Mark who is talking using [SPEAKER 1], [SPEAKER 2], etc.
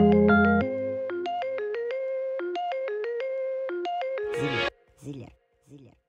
[SPEAKER 1] Зиля, зиля, зиля.